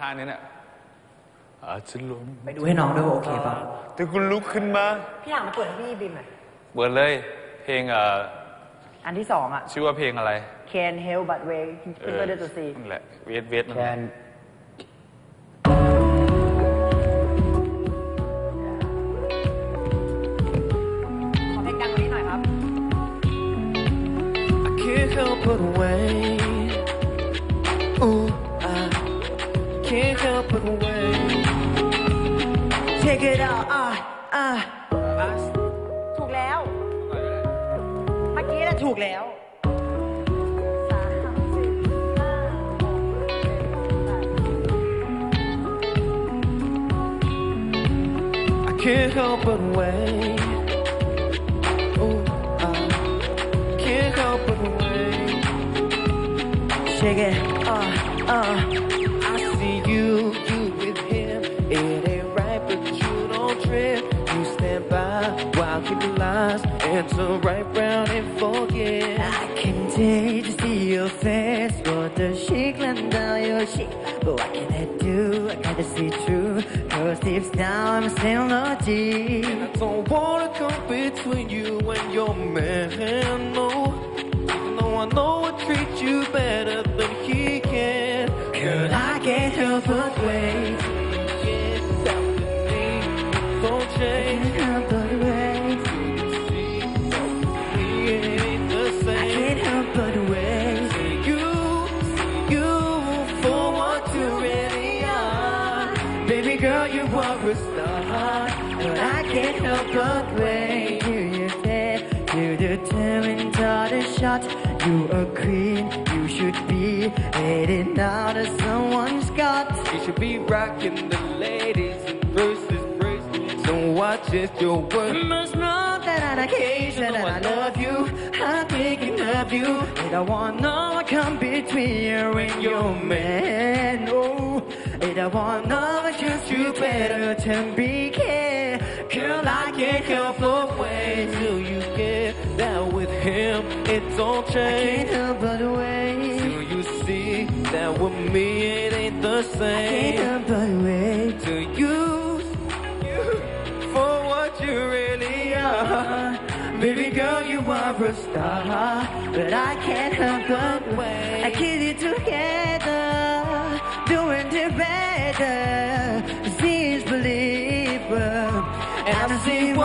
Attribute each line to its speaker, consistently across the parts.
Speaker 1: ท่านี้เนี่ยอาจจะล้ม
Speaker 2: ไปดูให้น้องด้วยว่าโอเคเปล่า
Speaker 1: แต่คุณลุกขึ้นมา
Speaker 3: พี่อยากมาเปิดให้พี่บิมหน่อย
Speaker 1: เปิดเลย เพลงเอ่อ
Speaker 3: อันที่สองอะ
Speaker 1: ชื่อว่าเพลงอะไร
Speaker 3: Can Help But Wait ขึ้นตัวเดียวตัวซี
Speaker 1: นั่นแหละเวทเวทนั่น
Speaker 2: แท
Speaker 1: แหละ
Speaker 2: น
Speaker 3: ขอเพลงดังกว่านี้หน่อยครับ
Speaker 4: I can't help but wait. Ooh, I can't help but wait. Take it out, ah, ah. I
Speaker 3: ถูกแล้ว เมื่อกี้น่ะถูกแล้วสามสี่ห้าหกเจ็ดแปด
Speaker 4: I can't help but wait. Ooh, I can't help but wait. Shake it, uh, uh. See you, you with him. It ain't right, but you don't trip. You stand by while keeping lies and turn right round and forget.
Speaker 2: I can take to see your face What the shake land down your cheek But what can I do? I gotta see through Cause deep down I'm still not deep
Speaker 4: I don't wanna come between you and your man, no. Even though I know I treat you better
Speaker 2: can't help but wait
Speaker 4: Yeah, that with me, don't change.
Speaker 2: Can't help but wait
Speaker 4: See, that with ain't the
Speaker 2: I can't help but wait
Speaker 4: you, you for what you really are.
Speaker 2: Baby girl, you are a star But I can't help but wait Do you dare? You determined the shot. You a queen, you should be Waiting out of someone's got
Speaker 4: You should be rocking the ladies and bracelets. So watch if your work.
Speaker 2: You must know that on occasion that I love you. I'm thinking of you. And I want no one come between you and your man Oh, and I want no one choose you better to be care Girl, I can't help but wait
Speaker 4: Till you get down with him, it don't
Speaker 2: I
Speaker 4: change.
Speaker 2: can't help but wait
Speaker 4: Till you see that with me it ain't the same.
Speaker 2: I Can't help but wait
Speaker 4: Till you, you for what you really are.
Speaker 2: Baby girl, you are a star, but I can't help but wait. I kiss you together,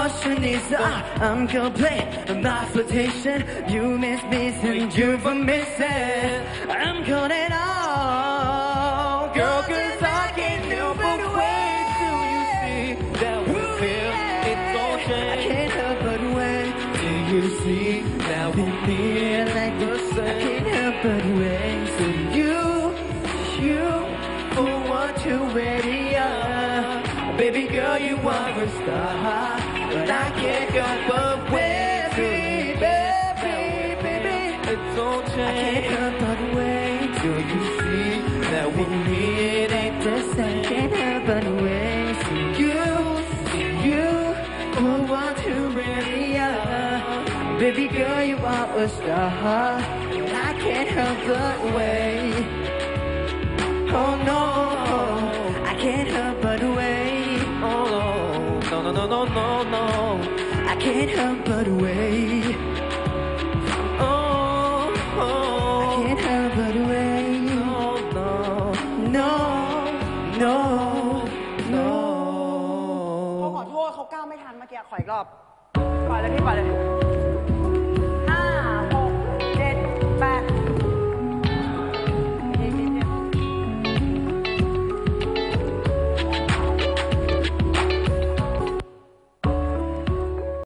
Speaker 2: see what you need, so I, I'm complete. My flirtation, you miss me, and you for missing. I'm calling all, girl, cause I can't help but wait till you see
Speaker 4: That we him, it don't
Speaker 2: I can't help but wait
Speaker 4: Till you see that me
Speaker 2: feel like
Speaker 4: the
Speaker 2: this. I can't help but wait for you, you, for what you really are. Baby girl, you are a star, I can't help but wait, baby, baby, baby.
Speaker 4: It don't
Speaker 2: I can't help but wait
Speaker 4: Till you see that with me it ain't the
Speaker 2: Just I can't help but wait for you, you, for what you really are. Baby girl, you are a star. I can't help but wait. Oh no,
Speaker 4: no, no, no, no, no, no.
Speaker 2: I can't help but wait.
Speaker 4: Oh,
Speaker 2: I
Speaker 4: oh,
Speaker 2: can't help but wait.
Speaker 4: no, no,
Speaker 2: No, no,
Speaker 3: เขาขอ
Speaker 2: no.
Speaker 3: โทษเขาก้าวไม่ทันเมื่อกี้ขออีกรอบปล่อยเลยพี่ปล่อยเลย